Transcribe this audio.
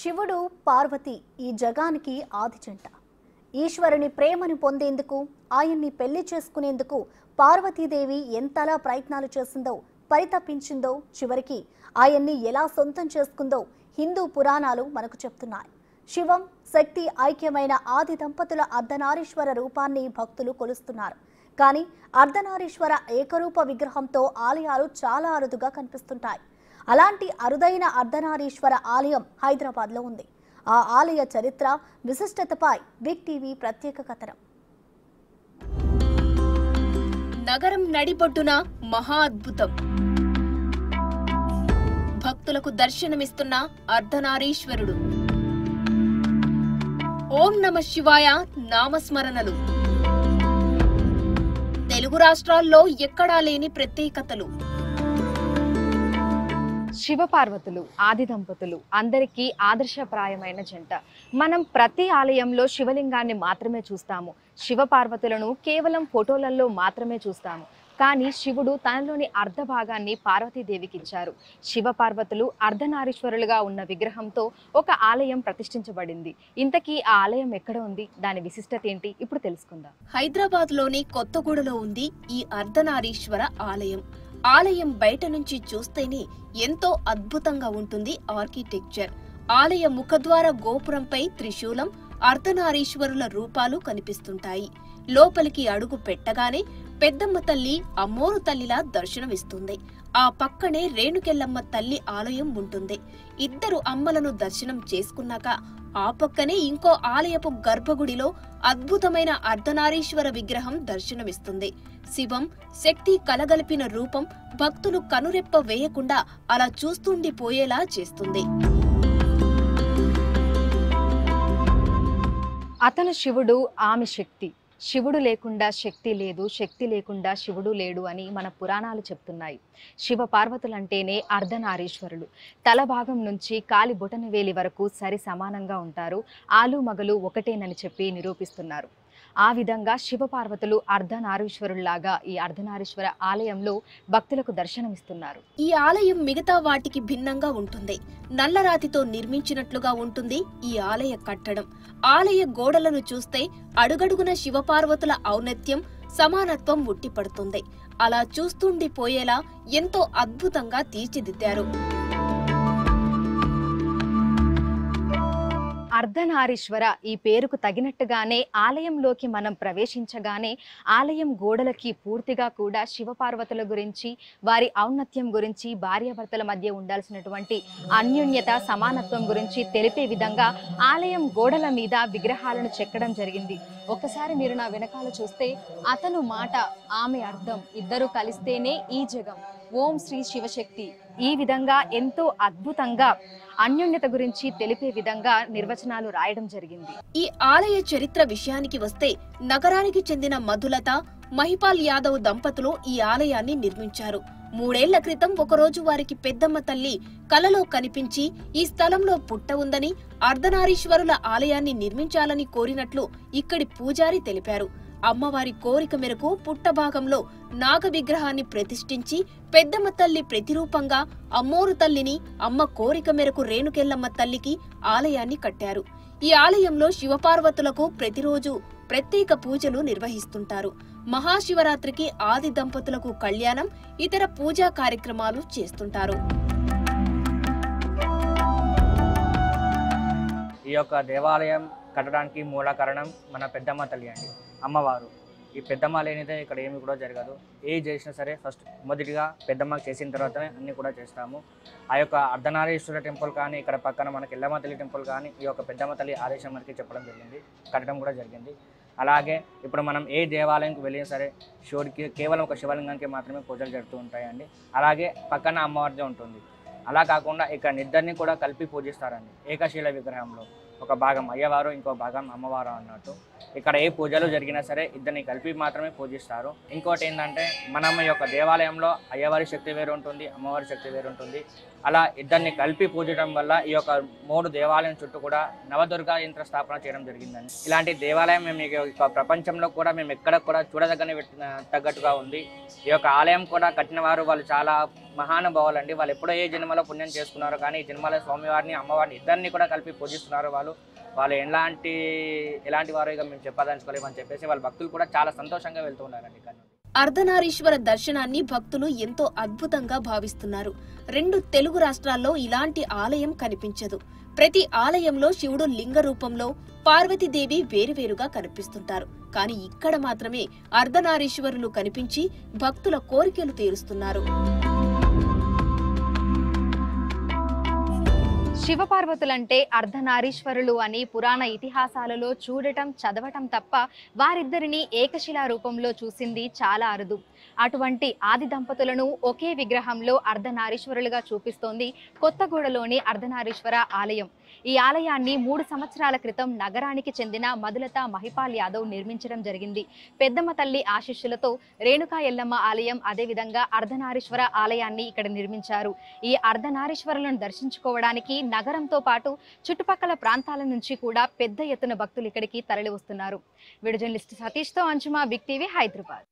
శివుడు పార్వతి ఈ జగానికి ఆదిచంట. ఈశ్వరుని ప్రేమను పొందేందుకు ఆయన్ని పెళ్ళి చేసుకునేందుకు పార్వతీదేవి ఎంతలా ప్రయత్నాలు చేసిందో పరితపించిందో చివరికి ఆయన్ని ఎలా సొంతం చేసుకుందో హిందూ పురాణాలు మనకు చెప్తున్నాయి. శివం శక్తి ఐక్యమైన ఆది దంపతుల అర్ధనారీశ్వర రూపాన్ని భక్తులు కొలుస్తున్నారు. కానీ అర్ధనారీశ్వర ఏకరూప విగ్రహంతో ఆలయాలు చాలా అరుదుగా కనిపిస్తుంటాయి. అలాంటి అరుదైన అర్ధనారీశ్వర ఆలయం హైదరాబాద్లో ఉంది. ఆ ఆలయ చరిత్ర విశిష్టతపై బిగ్ టీవీ ప్రత్యేక కథనం. నగరం నడిబొడ్డున మహా అద్భుతం భక్తులకు దర్శనమిస్తున్న అర్ధనారీశ్వరుడు. ఓం నమ శివాయ నామస్మరణలు. తెలుగు రాష్ట్రాల్లో ఎక్కడా లేని ప్రత్యేకతలు. శివపార్వతులు ఆది దంపతులు అందరికీ ఆదర్శప్రాయమైన జంట. మనం ప్రతి ఆలయంలో శివలింగాన్ని మాత్రమే చూస్తాము. శివపార్వతులను కేవలం ఫోటోలలో మాత్రమే చూస్తాము. కానీ శివుడు తనలోని అర్ధ భాగాన్ని పార్వతీదేవికి ఇచ్చారు. శివపార్వతులు అర్ధనారీశ్వరులుగా ఉన్న విగ్రహంతో ఒక ఆలయం ప్రతిష్ఠించబడింది. ఇంతకీ ఆ ఆలయం ఎక్కడ ఉంది? దాని విశిష్టత ఏంటి? ఇప్పుడు తెలుసుకుందాం. హైదరాబాద్లోని కొత్తగూడలో ఉంది ఈ అర్ధనారీశ్వర ఆలయం. ఆలయం బయట నుంచి చూస్తేనే ఎంతో అద్భుతంగా ఉంటుంది ఆర్కిటెక్చర్. ఆలయ ముఖద్వార గోపురంపై త్రిశూలం అర్ధనారీశ్వరుల రూపాలు కనిపిస్తుంటాయి. లోపలికి అడుగు పెట్టగానే పెద్దమ్మ తల్లి అమ్మోరు తల్లిలా దర్శనమిస్తుంది. ఆ పక్కనే రేణుకెల్లమ్మ తల్లి ఆలయం ఉంటుంది. ఇద్దరు అమ్మలను దర్శనం చేసుకున్నాక ఆ పక్కనే ఇంకో ఆలయపు గర్భగుడిలో అద్భుతమైన అర్ధనారీశ్వర విగ్రహం దర్శనమిస్తుంది. శివం శక్తి కలగలిపిన రూపం భక్తులు కనురెప్ప వేయకుండా అలా చూస్తుండిపోయేలా చేస్తుంది. అతను శివుడు ఆమె శక్తి. శివుడు లేకుండా శక్తి లేదు శక్తి లేకుండా శివుడు లేడు అని మన పురాణాలు చెప్తున్నాయి. శివ పార్వతులంటేనే అర్ధనారీశ్వరులు. తల భాగం నుంచి కాలి బొటన వేలి వరకు సరి సమానంగా ఉంటారు. ఆలు మగలు ఒకటేనని చెప్పి నిరూపిస్తున్నారు. ఆ విధంగా శివపార్వతులు అర్ధనారీశ్వరుల్లాగా ఈ అర్ధనారీశ్వర ఆలయంలో భక్తులకు దర్శనమిస్తున్నారు. ఈ ఆలయం మిగతా వాటికి భిన్నంగా ఉంటుంది. నల్లరాతితో నిర్మించినట్లుగా ఉంటుంది ఈ ఆలయ కట్టడం. ఆలయ గోడలను చూస్తే అడుగడుగున శివపార్వతుల ఔన్నత్యం సమానత్వం ఉట్టిపడుతుంది. అలా చూస్తుండిపోయేలా ఎంతో అద్భుతంగా తీర్చిదిద్దారు. అర్ధనారీశ్వర ఈ పేరుకు తగినట్టుగానే ఆలయంలోకి మనం ప్రవేశించగానే ఆలయం గోడలకి పూర్తిగా కూడా శివపార్వతుల గురించి వారి ఔన్నత్యం గురించి భార్యాభర్తల మధ్య ఉండాల్సినటువంటి అన్యోన్యత సమానత్వం గురించి తెలిపే విధంగా ఆలయం గోడల మీద విగ్రహాలను చెక్కడం జరిగింది. ఒకసారి మీరు నా వెనకాల చూస్తే అతను మాట ఆమె అర్థం ఇద్దరు కలిస్తేనే ఈ జగం. ఓం శ్రీ శివశక్తి. ఈ విధంగా ఎంతో అద్భుతంగా అన్యోన్యత గురించి తెలిపే విధంగా నిర్వచనాలు రాయడం జరిగింది. ఈ ఆలయ చరిత్ర విషయానికి వస్తే నగరానికి చెందిన మధులత మహిపాల్ యాదవ్ దంపతులు ఈ ఆలయాన్ని నిర్మించారు. మూడేళ్ళ క్రితం ఒకరోజు వారికి పెద్దమ్మ తల్లి కలలో కనిపించి ఈ స్థలంలో పుట్ట ఉందని అర్ధనారీశ్వరుల ఆలయాన్ని నిర్మించాలని కోరినట్లు ఇక్కడి పూజారి తెలిపారు. అమ్మవారి కోరిక మేరకు పుట్ట భాగంలో నాగ విగ్రహాన్ని ప్రతిష్ఠించి పెద్దమ్మ తల్లి ప్రతిరూపంగా అమ్మోరు తల్లిని అమ్మ కోరిక మేరకు రేణుకెల్లమ్మ తల్లికి ఆలయాన్ని కట్టారు. ఈ ఆలయంలో శివపార్వతులకు ప్రతిరోజు ప్రత్యేక పూజలు నిర్వహిస్తుంటారు. మహాశివరాత్రికి ఆది దంపతులకు కళ్యాణం ఇతర పూజా కార్యక్రమాలు చేస్తుంటారు. ఈ యొక్క దేవాలయం కట్టడానికి మూల కారణం మన పెద్దమ్మ తల్లి అండి. అమ్మవారు. ఈ పెద్దమ్మ లేనిదే ఇక్కడ ఏమి కూడా జరగదు. ఏ చేసినా సరే ఫస్ట్ మొదటిగా పెద్దమ్మ చేసిన తర్వాతనే అన్నీ కూడా చేస్తాము. ఆ యొక్క అర్ధనారీశ్వర టెంపుల్ కానీ ఇక్కడ పక్కన మనకి ఎల్లమ్మ తల్లి టెంపుల్ కానీ ఈ యొక్క పెద్దమ్మ తల్లి ఆదేశం మనకి చెప్పడం జరిగింది. కట్టడం కూడా జరిగింది. అలాగే ఇప్పుడు మనం ఏ దేవాలయంకి వెళ్ళినా సరే శివుడికి కేవలం ఒక శివలింగానికి మాత్రమే పూజలు జరుగుతూ ఉంటాయండి. అలాగే పక్కన అమ్మవారిదే ఉంటుంది. అలా కాకుండా ఇక్కడ నిద్దరిని కూడా కలిపి పూజిస్తారండి. ఏకశీల విగ్రహంలో ఒక భాగం అయ్యవారు ఇంకో భాగం అమ్మవారు అన్నట్టు. ఇక్కడ ఏ పూజలు జరిగినా సరే ఇద్దరిని కలిపి మాత్రమే పూజిస్తారు. ఇంకోటి ఏంటంటే మనం యొక్క దేవాలయంలో అయ్యవారి శక్తి వేరు ఉంటుంది అమ్మవారి శక్తి వేరు ఉంటుంది. అలా ఇద్దరిని కలిపి పూజడం వల్ల ఈ యొక్క మూడు దేవాలయం చుట్టూ కూడా నవదుర్గా యంత్ర స్థాపన చేయడం జరిగిందండి. ఇలాంటి దేవాలయం మేము ఈ యొక్క ప్రపంచంలో కూడా మేము ఎక్కడ కూడా చూడదగ్గని తగ్గట్టుగా ఉంది. ఈ యొక్క ఆలయం కూడా కట్టిన వారు వాళ్ళు చాలా మహానుభావులు అండి వాళ్ళు ఎప్పుడో ఏ జన్మలో పుణ్యం చేసుకున్నారు కానీ ఈ జన్మలో స్వామివారిని అమ్మవారిని ఇద్దరిని కూడా కలిపి పూజిస్తున్నారు వాళ్ళు. వాళ్ళు ఎలాంటి ఎలాంటి వారు ఇక మేము చెప్పదలుచుకోలేమని చెప్పేసి వాళ్ళ భక్తులు కూడా చాలా సంతోషంగా వెళ్తూ ఉన్నారండి ఇక్కడ నుండి. అర్ధనారీశ్వర దర్శనాన్ని భక్తులు ఎంతో అద్భుతంగా భావిస్తున్నారు. రెండు తెలుగు రాష్ట్రాల్లో ఇలాంటి ఆలయం కనిపించదు. ప్రతి ఆలయంలో శివుడు లింగ రూపంలో పార్వతీదేవి వేరువేరుగా కనిపిస్తుంటారు. కానీ ఇక్కడ మాత్రమే అర్ధనారీశ్వరులు కనిపించి భక్తుల కోరికలు తీరుస్తున్నారు. శివపార్వతులంటే అర్ధనారీశ్వరులు అని పురాణ ఇతిహాసాలలో చూడటం చదవటం తప్ప వారిద్దరిని ఏకశిలా రూపంలో చూసింది చాలా అరుదు. అటువంటి ఆది దంపతులను ఒకే విగ్రహంలో అర్ధనారీశ్వరులుగా చూపిస్తోంది కొత్తగూడలోని అర్ధనారీశ్వర ఆలయం. ఈ ఆలయాన్ని మూడు సంవత్సరాల క్రితం నగరానికి చెందిన మధులత మహిపాల్ యాదవ్ నిర్మించడం జరిగింది. పెద్దమ్మ తల్లి ఆశీస్సులతో రేణుకా ఎల్లమ్మ ఆలయం అదేవిధంగా అర్ధనారీశ్వర ఆలయాన్ని ఇక్కడ నిర్మించారు. ఈ అర్ధనారీశ్వరులను దర్శించుకోవడానికి నగరంతో పాటు చుట్టుపక్కల ప్రాంతాల నుంచి కూడా పెద్ద ఎత్తున భక్తులు ఇక్కడికి తరలి వస్తున్నారు వీడియో జర్నలిస్ట్ సతీష్తో అంచుమా బిగ్ టీవీ హైదరాబాద్.